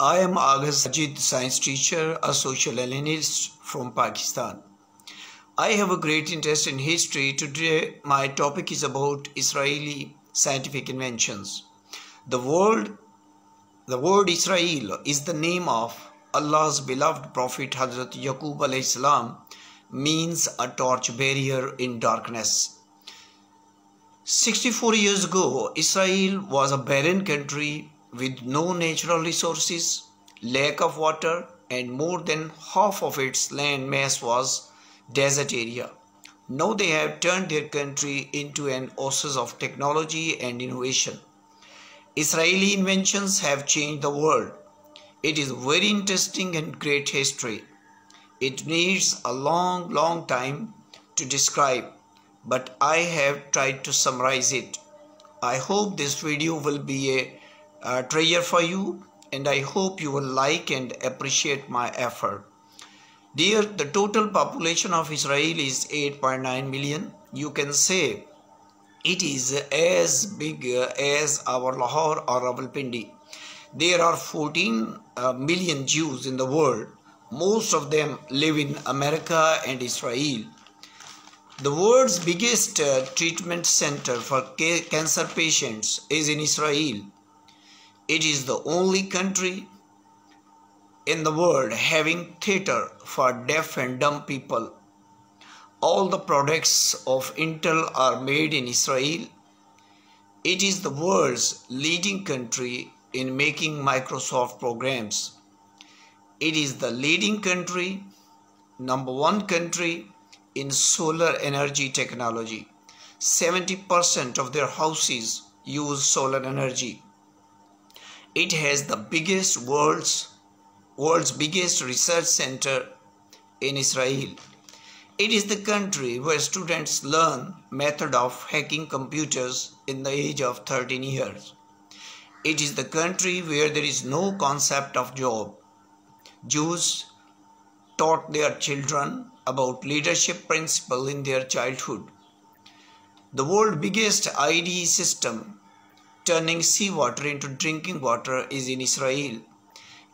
I am Agha Sajid, science teacher, a social analyst from Pakistan. I have a great interest in history. Today, my topic is about Israeli scientific inventions. The word, the word Israel is the name of Allah's beloved Prophet Hazrat Yaqub alayhi salam means a torch bearer in darkness. 64 years ago, Israel was a barren country with no natural resources, lack of water, and more than half of its land mass was desert area. Now they have turned their country into an oasis of technology and innovation. Israeli inventions have changed the world. It is very interesting and great history. It needs a long, long time to describe but I have tried to summarize it. I hope this video will be a, a treasure for you and I hope you will like and appreciate my effort. Dear, the total population of Israel is 8.9 million. You can say it is as big as our Lahore or Rawalpindi. There are 14 uh, million Jews in the world. Most of them live in America and Israel. The world's biggest uh, treatment center for ca cancer patients is in Israel. It is the only country in the world having theater for deaf and dumb people. All the products of Intel are made in Israel. It is the world's leading country in making Microsoft programs. It is the leading country, number one country in solar energy technology. 70% of their houses use solar energy. It has the biggest world's world's biggest research center in Israel. It is the country where students learn method of hacking computers in the age of 13 years. It is the country where there is no concept of job. Jews taught their children about leadership principle in their childhood. The world's biggest IDE system turning seawater into drinking water is in Israel.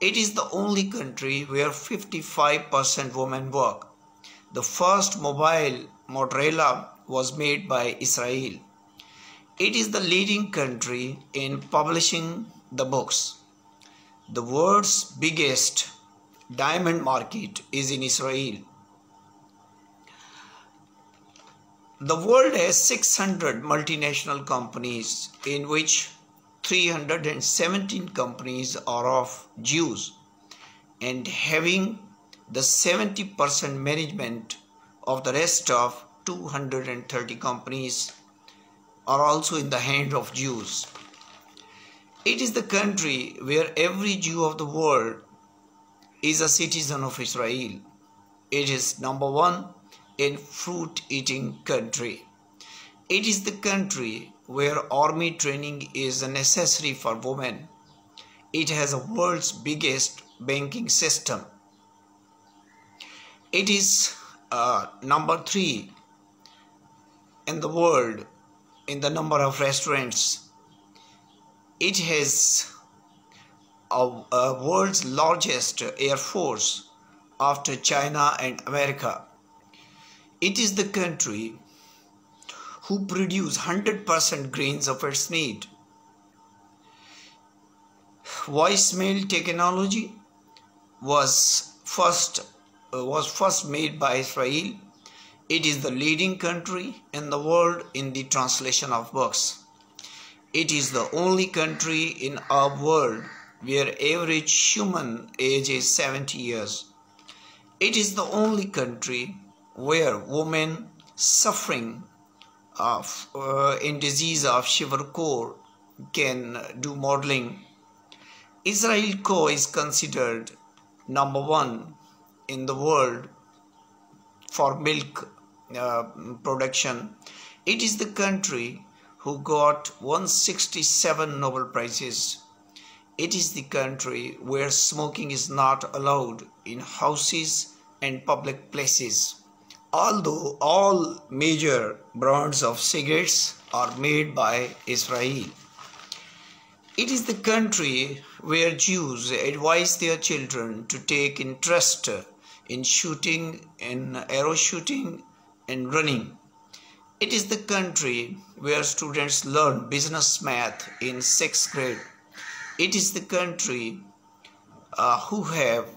It is the only country where 55% women work. The first mobile Motorola was made by Israel. It is the leading country in publishing the books. The world's biggest diamond market is in Israel. The world has 600 multinational companies in which 317 companies are of Jews and having the 70% management of the rest of 230 companies are also in the hand of Jews. It is the country where every Jew of the world is a citizen of Israel. It is number one in fruit eating country. It is the country where army training is necessary for women. It has the world's biggest banking system. It is uh, number three in the world in the number of restaurants. It has a, a world's largest air force after China and America. It is the country who produce 100% grains of its need. Voicemail technology was first uh, was first made by Israel. It is the leading country in the world in the translation of books. It is the only country in our world where average human age is 70 years. It is the only country where women suffering of, uh, in disease of Shiver-Kor can do modeling. Israel Co is considered number one in the world for milk uh, production. It is the country who got 167 Nobel Prizes. It is the country where smoking is not allowed in houses and public places. Although all major brands of cigarettes are made by Israel, It is the country where Jews advise their children to take interest in shooting, in arrow shooting, and running. It is the country where students learn business math in sixth grade. It is the country uh, who have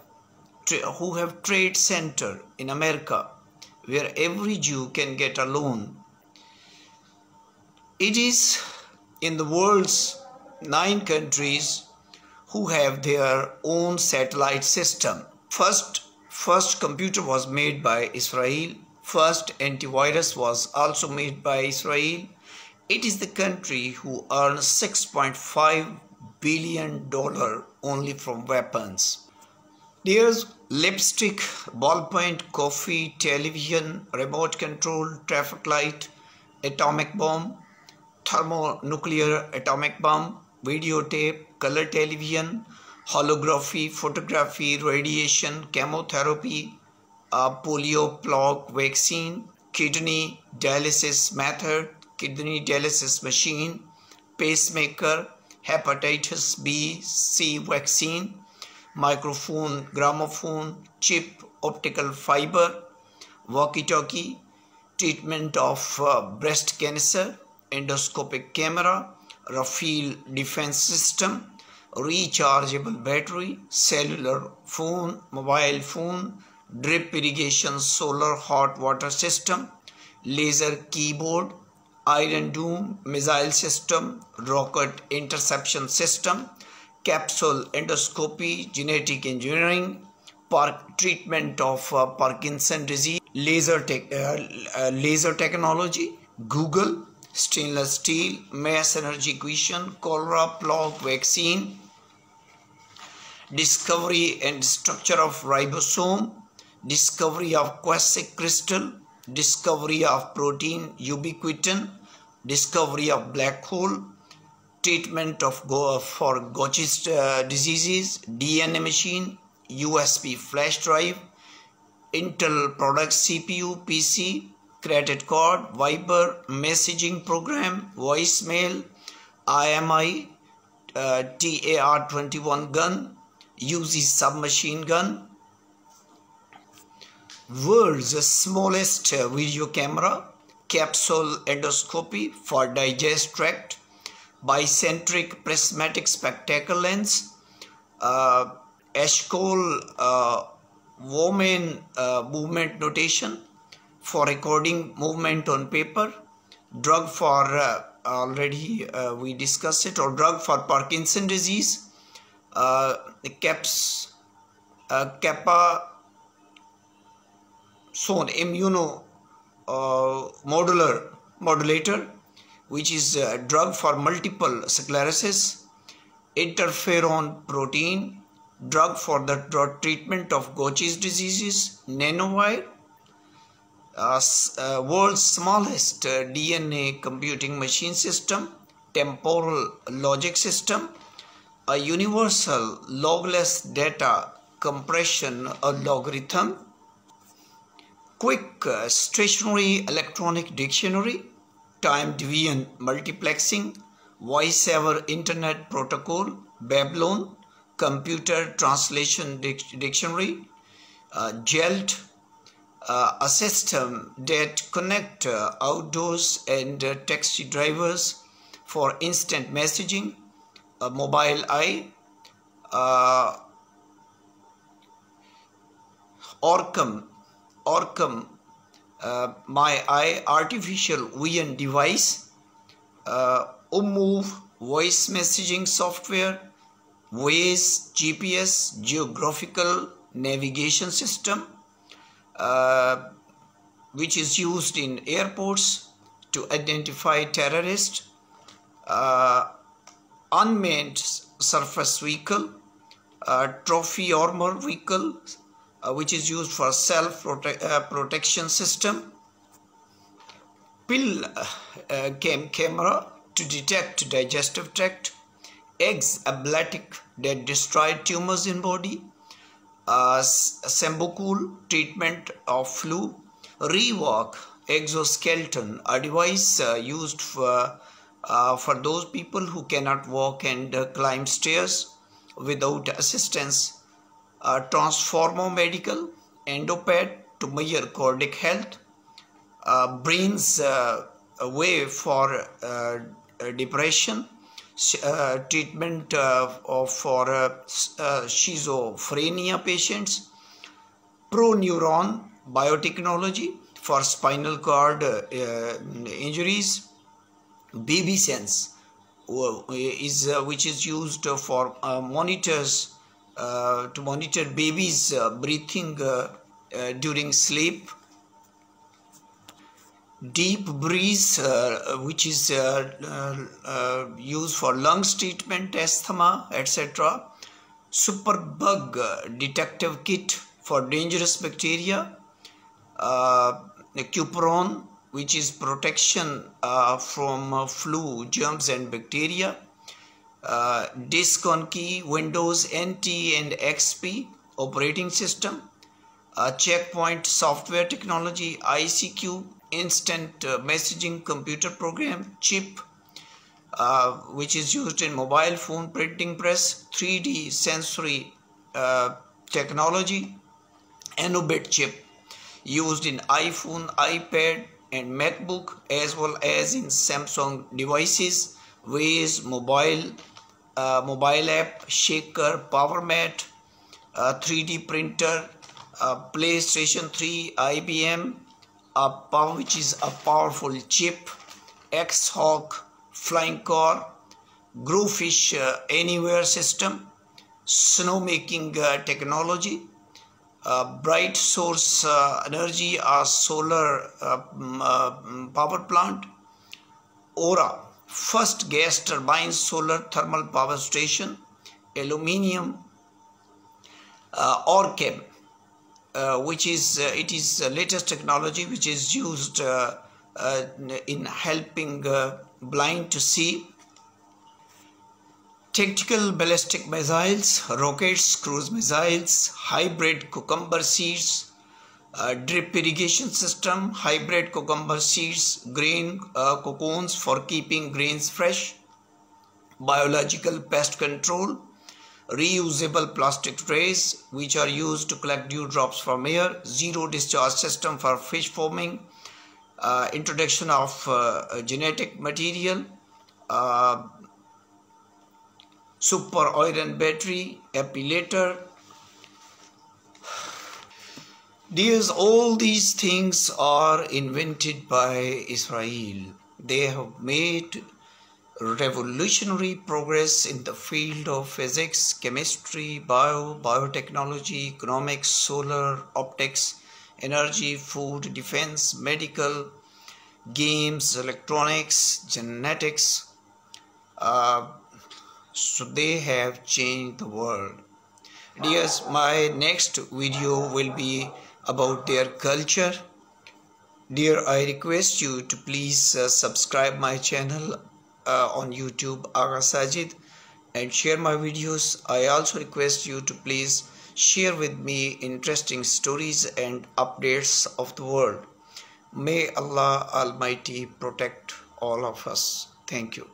who have trade center in America where every Jew can get a loan. It is in the world's nine countries who have their own satellite system. First, first computer was made by Israel. First antivirus was also made by Israel. It is the country who earns 6.5 billion dollar only from weapons. There's lipstick, ballpoint, coffee, television, remote control, traffic light, atomic bomb, thermonuclear atomic bomb, videotape, color television, holography, photography, radiation, chemotherapy, a polio plug vaccine, kidney dialysis method, kidney dialysis machine, pacemaker, hepatitis B, C vaccine, microphone, gramophone, chip, optical fiber, walkie-talkie, treatment of uh, breast cancer, endoscopic camera, Rafael defense system, rechargeable battery, cellular phone, mobile phone, drip irrigation solar hot water system, laser keyboard, Iron Dome missile system, rocket interception system, capsule endoscopy, genetic engineering, park treatment of uh, Parkinson disease, laser, te uh, uh, laser technology, Google, stainless steel, mass energy equation, cholera plague vaccine, discovery and structure of ribosome, discovery of quasic crystal, discovery of protein ubiquitin, discovery of black hole, treatment of go for Gaucher's uh, diseases, DNA machine, USB flash drive, Intel products CPU, PC, credit card, Viber, messaging program, voicemail, IMI, uh, TAR-21 gun, Uzi submachine gun, world's smallest video camera, capsule endoscopy for digest tract, bicentric prismatic spectacle lens, uh, Eshkol uh, Wachman uh, movement notation for recording movement on paper, drug for uh, already uh, we discussed it, or drug for Parkinson disease, uh, caps, uh, kappa, so immuno uh, modular modulator which is a drug for multiple sclerosis, interferon protein, drug for the treatment of Gaucher's diseases, nanowire, uh, uh, world's smallest uh, DNA computing machine system, temporal logic system, a universal lossless data compression logarithm, quick uh, stationary electronic dictionary, time division multiplexing, voice over internet protocol, Babylon, computer translation dictionary, uh, uh, a system that connect uh, outdoors and uh, taxi drivers for instant messaging, a Mobileye, uh, Orcam, Orcam uh, my eye artificial vision device, uh, Ummove voice messaging software, Waze GPS geographical navigation system, uh, which is used in airports to identify terrorists, uh, unmanned surface vehicle, uh, trophy armor vehicle, uh, which is used for self -prote uh, protection system. Pill uh, cam camera to detect digestive tract. Eggs ablatic that destroy tumors in body. Uh, treatment of flu. ReWalk exoskeleton a device uh, used for uh, for those people who cannot walk and uh, climb stairs without assistance, uh, Transformo Medical, EndoPAT to measure cardiac health, uh, brains uh, way for uh, depression, uh, treatment uh, for uh, schizophrenia patients, ProNeuron biotechnology for spinal cord injuries, baby sense is which is used for monitors to monitor babies breathing during sleep. Deep breeze uh, which is uh, uh, uh, used for lungs treatment asthma etc superbug detective kit for dangerous bacteria. Uh, cupron which is protection uh, from flu germs and bacteria disk on key windows nt and xp operating system. Checkpoint software technology icq instant uh, messaging computer program chip uh, which is used in mobile phone printing press 3d sensory uh, technology Anobit chip used in iphone ipad and macbook as well as in samsung devices Waze mobile uh, mobile app shaker power mat 3d printer playstation 3 ibm a power which is a powerful chip, X-Hawk, flying car, Growfish uh, anywhere system, snowmaking uh, technology, uh, bright source uh, energy, a solar uh, uh, power plant, Aura, first gas turbine solar thermal power station, aluminium, uh, uh, which is uh, it is the latest technology which is used uh, uh, in helping blind to see. Tactical ballistic missiles rockets cruise missiles hybrid cucumber seeds uh, drip irrigation system hybrid cucumber seeds grain uh, cocoons for keeping grains fresh biological pest control reusable plastic trays which are used to collect dew drops from air, zero discharge system for fish farming, uh, introduction of uh, genetic material, uh, super iron battery, epilator. These all these things are invented by Israel. They have made revolutionary progress in the field of physics, chemistry, bio, biotechnology, economics, solar, optics, energy, food, defense, medical, games, electronics, genetics. Uh, so they have changed the world. Dears, my next video will be about their culture. Dear, I request you to please uh, subscribe my channel uh, on YouTube Agha Sajid and share my videos. I also request you to please share with me interesting stories and updates of the world. May Allah Almighty protect all of us. Thank you.